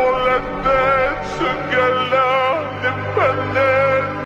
all that dance together,